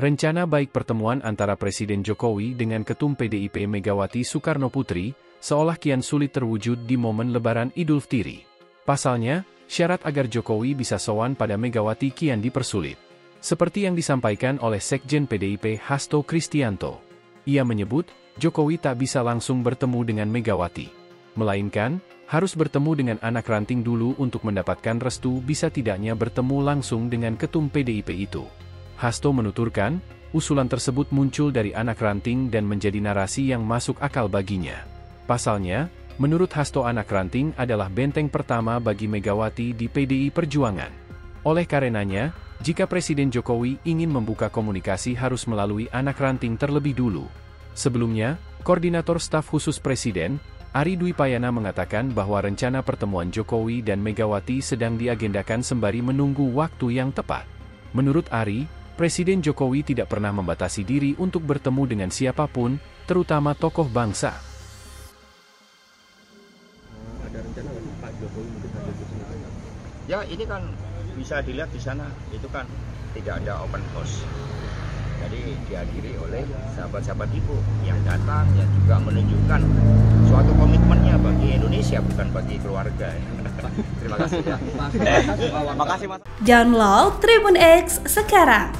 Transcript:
Rencana baik pertemuan antara Presiden Jokowi dengan Ketum PDIP Megawati Soekarno Putri, seolah kian sulit terwujud di momen Lebaran Idul Fitri. Pasalnya, syarat agar Jokowi bisa sowan pada Megawati kian dipersulit. Seperti yang disampaikan oleh Sekjen PDIP Hasto Kristianto. Ia menyebut, Jokowi tak bisa langsung bertemu dengan Megawati. Melainkan, harus bertemu dengan anak ranting dulu untuk mendapatkan restu bisa tidaknya bertemu langsung dengan ketum PDIP itu. Hasto menuturkan, usulan tersebut muncul dari anak ranting dan menjadi narasi yang masuk akal baginya. Pasalnya, menurut Hasto anak ranting adalah benteng pertama bagi Megawati di PDI Perjuangan. Oleh karenanya, jika Presiden Jokowi ingin membuka komunikasi harus melalui anak ranting terlebih dulu. Sebelumnya, Koordinator Staf Khusus Presiden, Ari Dwi Payana mengatakan bahwa rencana pertemuan Jokowi dan Megawati sedang diagendakan sembari menunggu waktu yang tepat. Menurut Ari, Presiden Jokowi tidak pernah membatasi diri untuk bertemu dengan siapa pun, terutama tokoh bangsa. ada rencana Pak Jokowi mungkin hadir? Ya ini kan bisa dilihat di sana itu kan tidak ada open house. Jadi dihadiri oleh sahabat-sahabat ibu yang datang yang juga menunjukkan suatu komitmennya bagi Indonesia bukan bagi keluarga. Terima kasih ya. Makasih Mas. Download Tribun X sekarang.